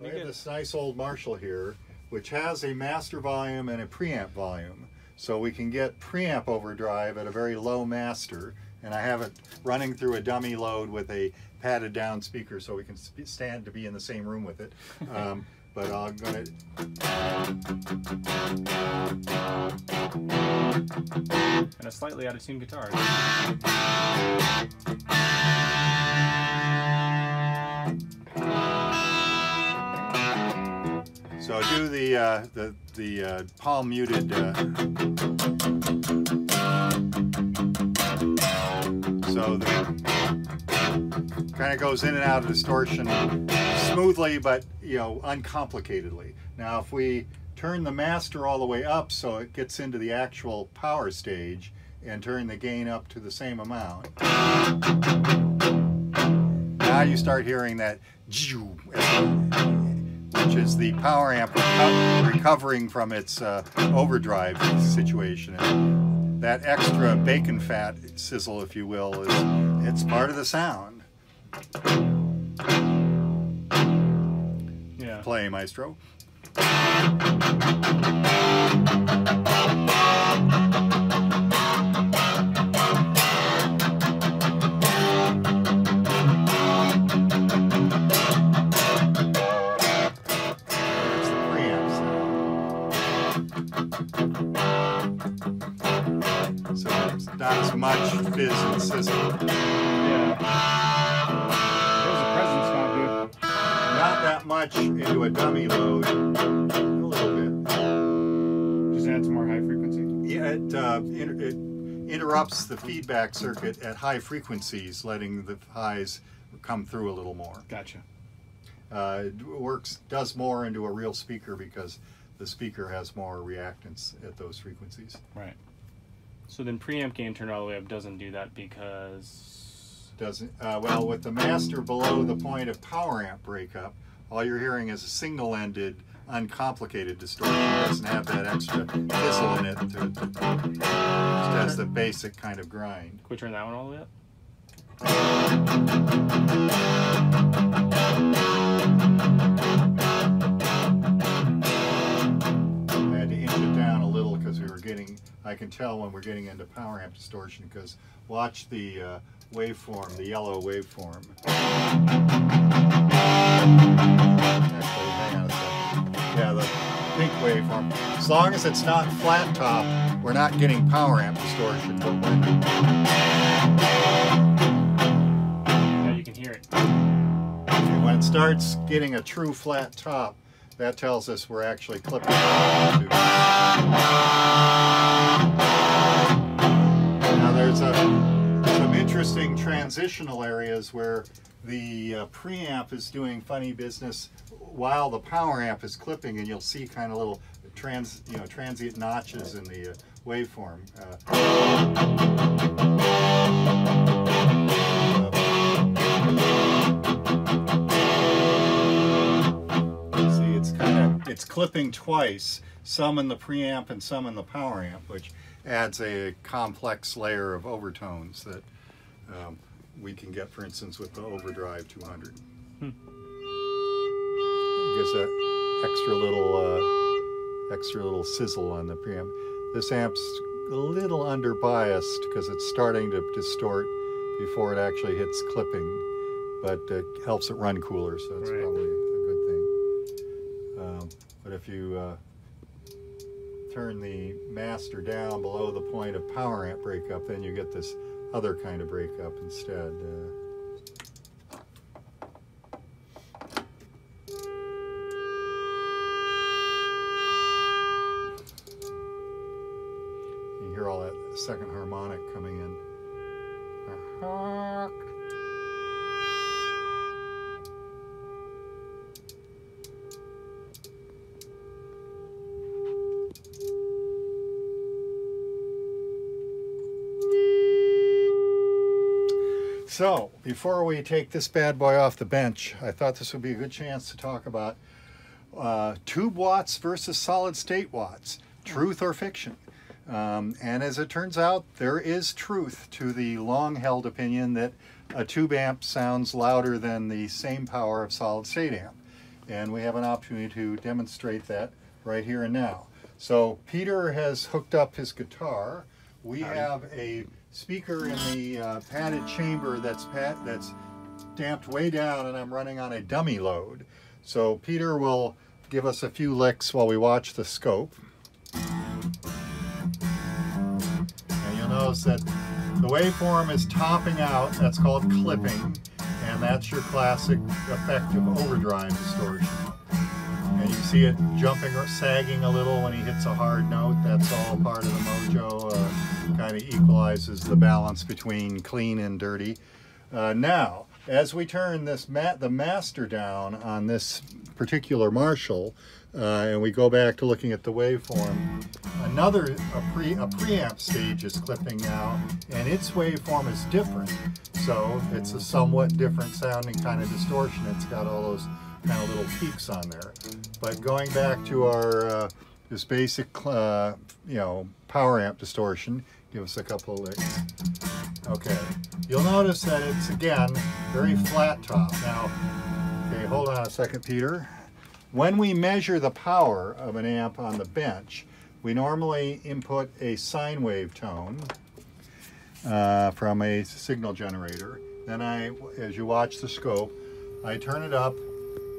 I have this nice old Marshall here, which has a master volume and a preamp volume. So we can get preamp overdrive at a very low master, and I have it running through a dummy load with a padded down speaker so we can stand to be in the same room with it. Um, but I'm gonna. And a slightly out of tune guitar. So do the uh, the the uh, palm muted. Uh, so the kind of goes in and out of distortion smoothly, but you know uncomplicatedly. Now, if we turn the master all the way up so it gets into the actual power stage, and turn the gain up to the same amount. Now you start hearing that which is the power amp reco recovering from its uh, overdrive situation. And that extra bacon fat sizzle, if you will, is it's part of the sound. Yeah. Play, maestro. Much fizz and sizzle. Yeah. There's a presence not that much into a dummy load. A little bit. Just add some more high frequency? Yeah, it, uh, it, it interrupts the feedback circuit at high frequencies, letting the highs come through a little more. Gotcha. Uh, it works, does more into a real speaker because the speaker has more reactance at those frequencies. Right. So then preamp gain turned all the way up doesn't do that because doesn't uh, well with the master below the point of power amp breakup, all you're hearing is a single-ended, uncomplicated distortion. It doesn't have that extra fizzle in it. To, to, just has the basic kind of grind. Can we turn that one all the way up? I can tell when we're getting into power amp distortion because watch the uh, waveform, the yellow waveform. Actually, hang on a second. Yeah, the pink waveform. As long as it's not flat top, we're not getting power amp distortion. But when yeah, you can hear it. When it starts getting a true flat top, that tells us we're actually clipping. Interesting transitional areas where the uh, preamp is doing funny business while the power amp is clipping and you'll see kind of little trans, you know, transient notches in the uh, waveform. Uh, it's clipping twice, some in the preamp and some in the power amp, which adds a complex layer of overtones that um, we can get, for instance, with the Overdrive 200. Hmm. Gives that extra little, uh, extra little sizzle on the preamp. This amp's a little under biased because it's starting to distort before it actually hits clipping, but it helps it run cooler, so that's right. probably a good thing. Um, but if you uh, turn the master down below the point of power amp breakup, then you get this other kind of breakup instead. Uh, you hear all that second harmonic coming in. So, before we take this bad boy off the bench, I thought this would be a good chance to talk about uh, tube watts versus solid state watts, truth or fiction. Um, and as it turns out, there is truth to the long held opinion that a tube amp sounds louder than the same power of solid state amp. and we have an opportunity to demonstrate that right here and now. So Peter has hooked up his guitar. We Howdy. have a speaker in the uh, padded chamber that's pat that's damped way down and I'm running on a dummy load. So Peter will give us a few licks while we watch the scope. And you'll notice that the waveform is topping out, that's called clipping, and that's your classic effect of overdrive distortion. See it jumping or sagging a little when he hits a hard note, that's all part of the mojo, uh, kind of equalizes the balance between clean and dirty. Uh, now, as we turn this mat, the master down on this particular Marshall, uh, and we go back to looking at the waveform, another a, pre, a preamp stage is clipping now, and its waveform is different. So it's a somewhat different sounding kind of distortion. It's got all those kind of little peaks on there. But going back to our uh, this basic, uh, you know, power amp distortion, give us a couple of licks. Okay, you'll notice that it's again very flat top. Now, okay, hold on a second, Peter. When we measure the power of an amp on the bench, we normally input a sine wave tone uh, from a signal generator. Then I, as you watch the scope, I turn it up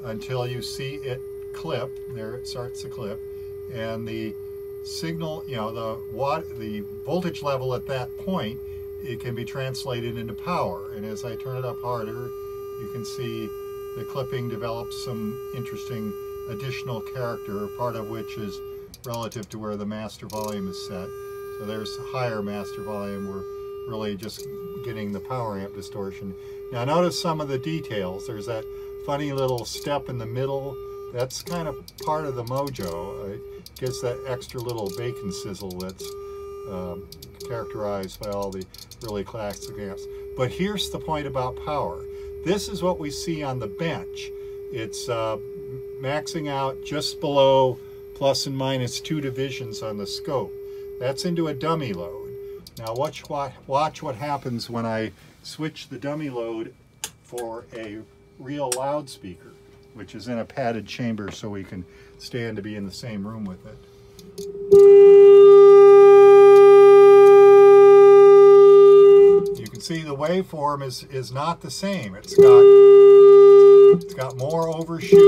until you see it clip. There it starts to clip. And the signal, you know, the watt, the voltage level at that point, it can be translated into power. And as I turn it up harder, you can see the clipping develops some interesting additional character, part of which is relative to where the master volume is set. So there's higher master volume. We're really just getting the power amp distortion. Now notice some of the details. There's that funny little step in the middle. That's kind of part of the mojo. It gives that extra little bacon sizzle that's um, characterized by all the really classic amps. But here's the point about power. This is what we see on the bench. It's uh, maxing out just below plus and minus two divisions on the scope. That's into a dummy load. Now watch what, watch what happens when I switch the dummy load for a real loudspeaker, which is in a padded chamber so we can stand to be in the same room with it. You can see the waveform is, is not the same. It's got, it's got more overshoot,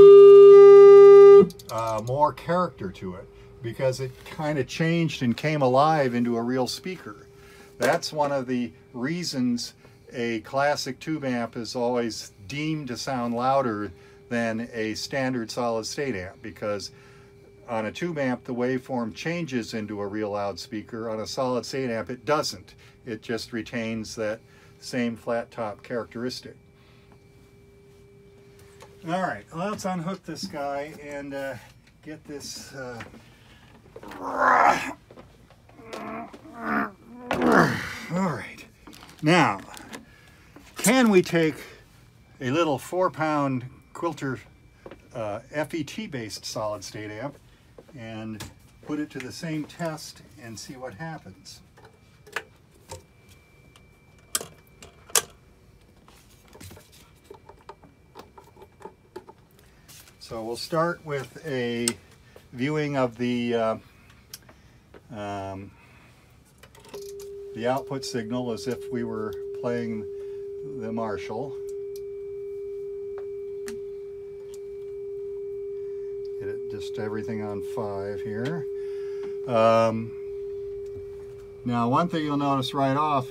uh, more character to it because it kind of changed and came alive into a real speaker. That's one of the reasons a classic tube amp is always deemed to sound louder than a standard solid state amp because on a tube amp the waveform changes into a real loudspeaker. On a solid state amp it doesn't. It just retains that same flat top characteristic. All right, well, let's unhook this guy and uh, get this. Uh... All right, now, can we take a little four pound Quilter uh, FET based solid state amp and put it to the same test and see what happens? So we'll start with a viewing of the uh, um, the output signal as if we were playing the Marshall. Get it just everything on five here. Um, now one thing you'll notice right off,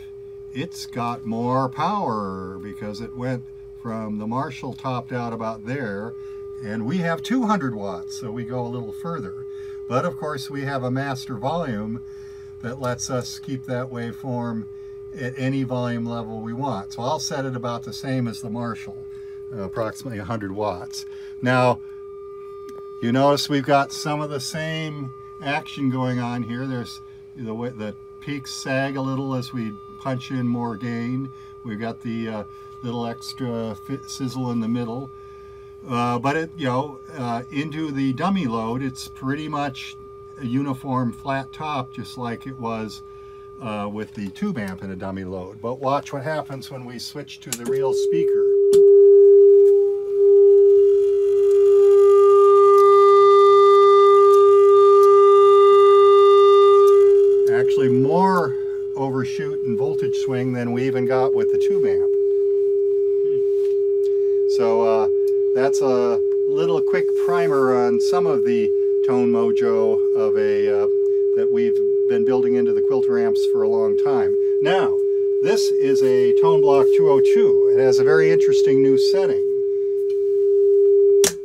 it's got more power because it went from the Marshall topped out about there and we have 200 watts so we go a little further. But of course we have a master volume that lets us keep that waveform at any volume level we want. So I'll set it about the same as the Marshall uh, approximately 100 watts. Now you notice we've got some of the same action going on here there's the way the peaks sag a little as we punch in more gain we've got the uh, little extra sizzle in the middle uh, but it, you know, uh, into the dummy load, it's pretty much a uniform flat top, just like it was uh, with the tube amp in a dummy load. But watch what happens when we switch to the real speaker. So uh, that's a little quick primer on some of the tone mojo of a uh, that we've been building into the quilter amps for a long time. Now, this is a Tone Block 202. It has a very interesting new setting.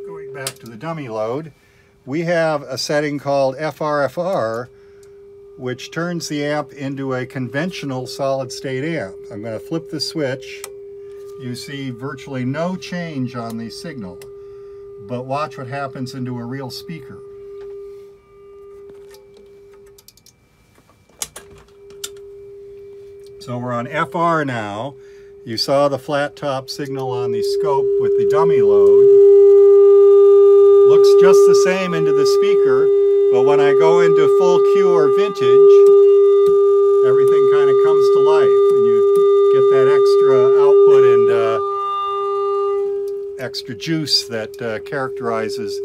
Going back to the dummy load, we have a setting called FRFR, which turns the amp into a conventional solid state amp. I'm going to flip the switch. You see virtually no change on the signal, but watch what happens into a real speaker. So we're on FR now. You saw the flat top signal on the scope with the dummy load. Looks just the same into the speaker, but when I go into full Q or vintage, everything kind of comes to life and you get that extra output and uh, extra juice that uh, characterizes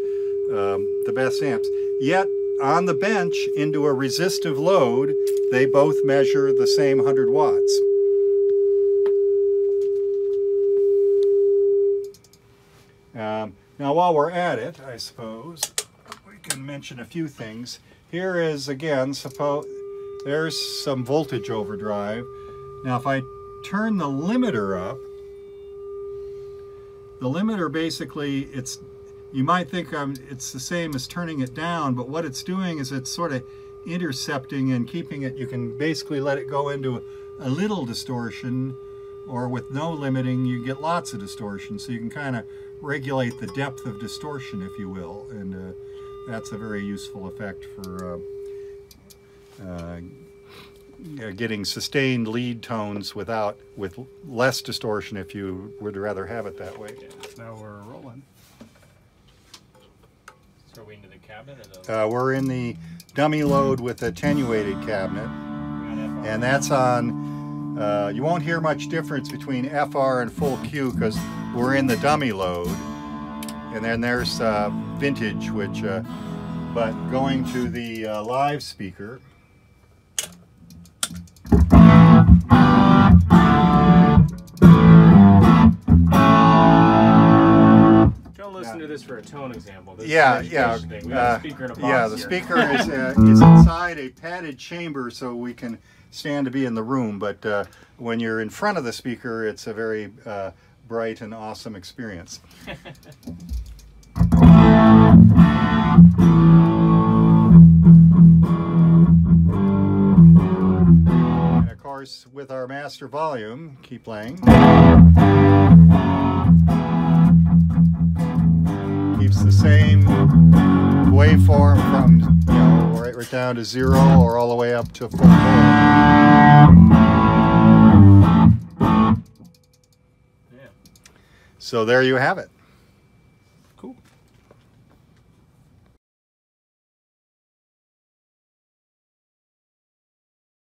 um, the best amps. Yet on the bench into a resistive load, they both measure the same 100 watts. Um, now while we're at it, I suppose, we can mention a few things. Here is, again, suppose there's some voltage overdrive. Now if I turn the limiter up, the limiter basically, it's you might think um, it's the same as turning it down, but what it's doing is it's sort of intercepting and keeping it, you can basically let it go into a, little distortion or with no limiting, you get lots of distortion. So you can kind of regulate the depth of distortion, if you will. And uh, that's a very useful effect for uh, uh, getting sustained lead tones without, with less distortion if you would rather have it that way. Now we're rolling. So are we into the cabinet or the? Uh, we're in the dummy load with attenuated cabinet, and that's on, uh, you won't hear much difference between FR and full Q because we're in the dummy load. And then there's uh, vintage, which, uh, but going to the uh, live speaker, this for a tone example. This yeah, yeah, uh, yeah. The speaker is uh, is inside a padded chamber, so we can stand to be in the room. But uh, when you're in front of the speaker, it's a very uh, bright and awesome experience. and of course, with our master volume, keep playing. Waveform from, you know, right, right down to zero or all the way up to full Yeah. So there you have it.